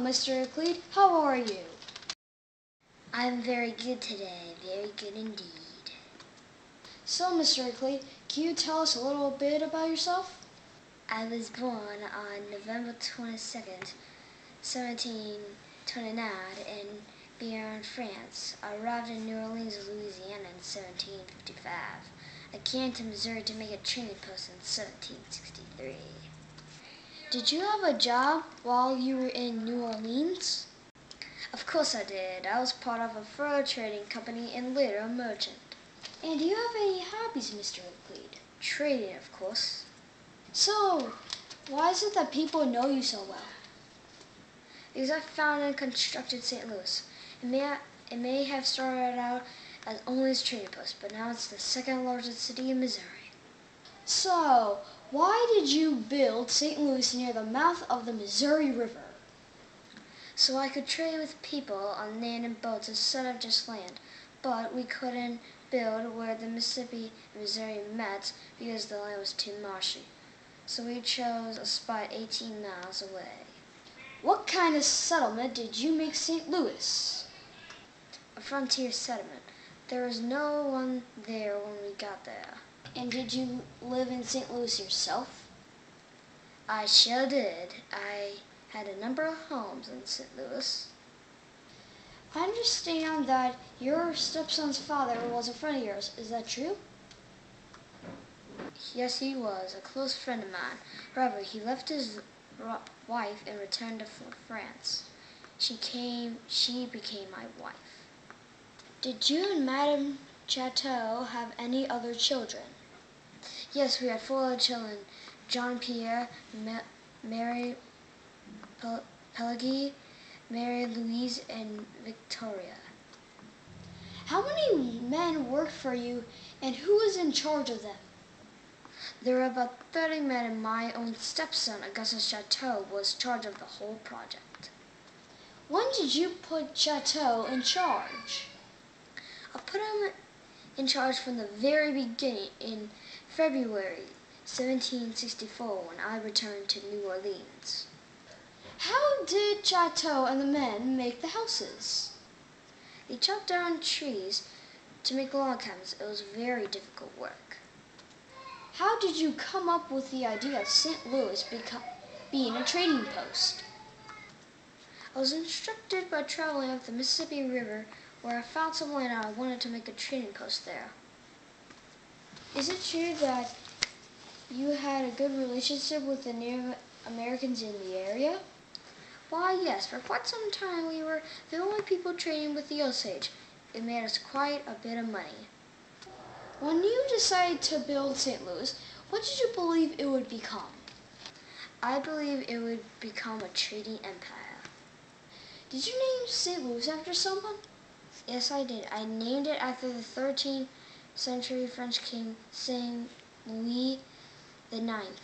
Mr. Laclede. How are you? I'm very good today, very good indeed. So, Mr. Laclede, can you tell us a little bit about yourself? I was born on November 22nd, 1729 in Béarn, France. I arrived in New Orleans, Louisiana in 1755. I came to Missouri to make a trading post in 1763. Did you have a job while you were in New Orleans? Of course I did. I was part of a fur trading company and later a merchant. And do you have any hobbies, Mr. Laclede? Trading, of course. So, why is it that people know you so well? Because I founded and constructed St. Louis. It may, it may have started out as only a trading post, but now it's the second largest city in Missouri. So, why did you build St. Louis near the mouth of the Missouri River? So I could trade with people on land and boats instead of just land, but we couldn't build where the Mississippi and Missouri met because the land was too marshy. So we chose a spot 18 miles away. What kind of settlement did you make St. Louis? A frontier settlement. There was no one there when we got there. And did you live in St. Louis yourself? I sure did. I had a number of homes in St. Louis. I understand that your stepson's father was a friend of yours. Is that true? Yes, he was, a close friend of mine. However, he left his wife and returned to France. She came, she became my wife. Did you and Madame Chouteau have any other children? Yes, we had four other children. John Pierre, Ma Mary Pel Pelagie, Mary Louise, and Victoria. How many men worked for you and who was in charge of them? There were about 30 men and my own stepson, Augustus Chouteau, was charge of the whole project. When did you put Chouteau in charge? I put him in charge from the very beginning in February 1764 when I returned to New Orleans. How did Chouteau and the men make the houses? They chopped down trees to make log cabins. It was very difficult work. How did you come up with the idea of St. Louis being a trading post? I was instructed by traveling up the Mississippi River where I found some land and I wanted to make a trading post there. Is it true that you had a good relationship with the Native Americans in the area? Why, yes, for quite some time we were the only people trading with the Osage. It made us quite a bit of money. When you decided to build St. Louis, what did you believe it would become? I believe it would become a trading empire. Did you name St. Louis after someone? Yes, I did. I named it after the 13th century French king Saint Louis the Ninth.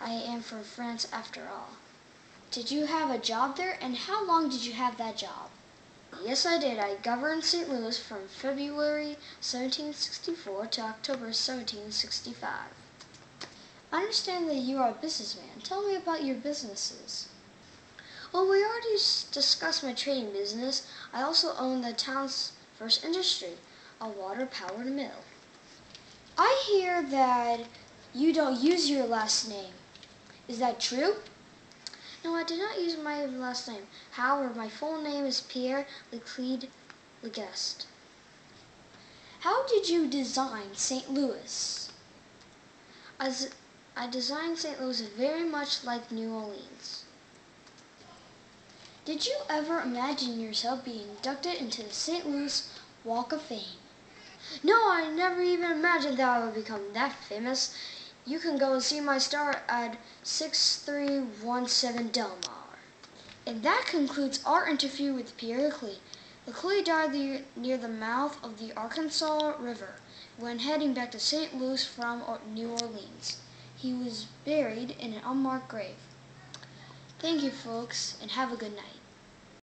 I am from France after all. Did you have a job there, and how long did you have that job? Yes, I did. I governed St. Louis from February 1764 to October 1765. I understand that you are a businessman. Tell me about your businesses. Well, we already discussed my trading business. I also own the town's first industry, a water-powered mill. I hear that you don't use your last name. Is that true? No, I did not use my last name. However, my full name is Pierre Laclede Liguest. How did you design St. Louis? As I designed St. Louis very much like New Orleans. Did you ever imagine yourself being inducted into the St. Louis Walk of Fame? No, I never even imagined that I would become that famous. You can go and see my star at 6317 Delmar. And that concludes our interview with Pierre Laclede. Laclede died near the mouth of the Arkansas River when heading back to St. Louis from New Orleans. He was buried in an unmarked grave. Thank you, folks, and have a good night.